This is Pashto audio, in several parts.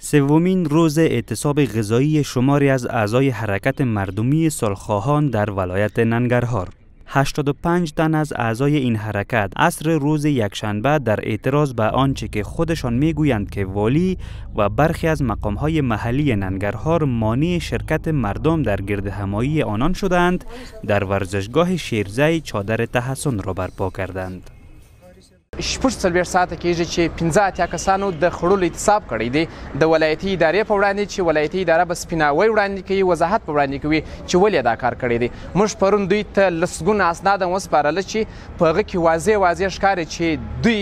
سومین روز اعتصاب غذایی شماری از اعضای حرکت مردمی سالخواهان در ولایت ننگرهار 85 تن از اعضای این حرکت عصر روز یکشنبه در اعتراض به آنچه که خودشان میگویند که والی و برخی از مقامهای محلی ننگرهار مانع شرکت مردم در گرد همایی آنان شدند در ورزشگاه شیرزه چادر تحسن را برپا کردند شپږ څلوېښت ساعته کېږي چې پنځه اتیا کسانو د خړولو اعتصاب کړی دی د ولایتي ادارې په وړاندې چې ولایتي اداره به سپیناوی وړاندې کوي وضاحت په وړاندې کوي چې ولې دا کار کړی دی موږ پرون دوی ته لسګونه اسناد وسپارل چې په هغه کې واضح واضح ښکاري چې دوی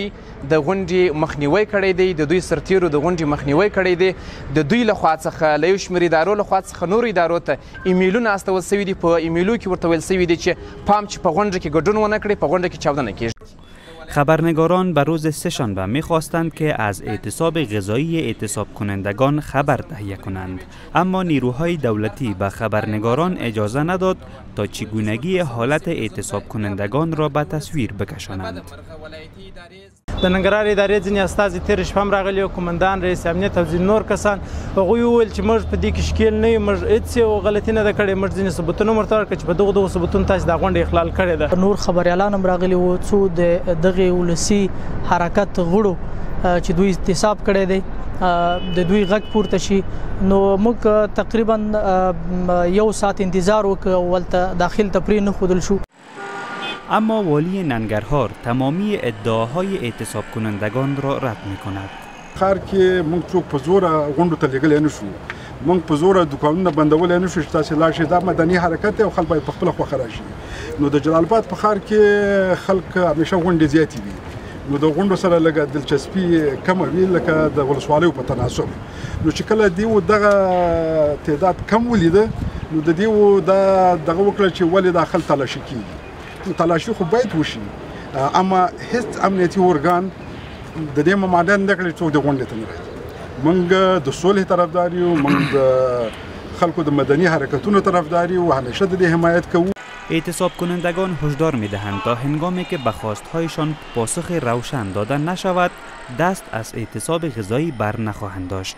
د غونډې مخنیوی کړی دی د دوی سرتیرو د غونډې مخنیوی کړی دی د دوی له خوا څخه له یو شمېر ادارو له خوا څخه نورو ادارو ته ایمیلونه استول سوي دي په ایمیلو کې ورته ویل سوي دي چې پام چې په غونډه کې ګډون ونه کړي په غونډه کې چاودنه کیږي خبرنگاران به روز و میخواستند که از اعتصاب غذایی اعتصاب کنندگان خبر تهیه کنند اما نیروهای دولتی به خبرنگاران اجازه نداد تا چگونگی حالت اعتصاب کنندگان را به تصویر بکشانند د ننګرهار ادارې ځینې استاد تیر شپه هم راغلي او کمانډان رئیس امنیت او ځین نور کسان هغوی وویل چې موږ په دې کې شکیل نه یو موږ هیڅ یو غلطي نه ده کړې موږ ځینې ثبوتونه هم ورته ورکړل چې په دغو دغو ثبوتونو تاسو دا غونډه اخلال کړې ده نور خبریالان هم راغلي وو څو د دغه ولسی حرکت غړو چې دوی احتساب کړی دی د دوی غږ پورته شي نو موږ تقریبا یو ساعت انتظار وکړ ولته داخل ته پرې نه خودل شو اما والی ننګرهار تمامی ادعاهای اعتصاب کنندگان را رد میکند. ښار کې موږ څوک په زوره غونډو ته لېږلی نه شو، موږ په زوره دوکانونه بندولی نه شو چې تاسې لاړ شئ، دا مدني حرکت دی او خلک باید په خپله خوښه راشي. نو د جلال اباد په ښار کې خلک همیشه غونډې زیاتې وي، نو د غونډو سره لږه دلچسپي کمه وي لکه د ولسوالیو په تناسب. نو چې کله دیو دغه تعداد کم ولیده نو د دیو دا دغه وکړه چې ولې دا خل تلاشي کیږي نو تلاشي خو باید وشي اما هیڅ امنیتي ارګان د دې ممانعت نه کړی څوک د غونډې ته نه راځي موږ د سولې طرفدار یو موږ د خلکو د مدني حرکتونو طرفدار یو همیشه د دې حمایت کوو اعتصاب کنندگان هشدار می دهند تا هنگامی که به خواستهایشان پاسخ روشن داده نشود دست از اعتصاب غذایی بر نخواهند داشت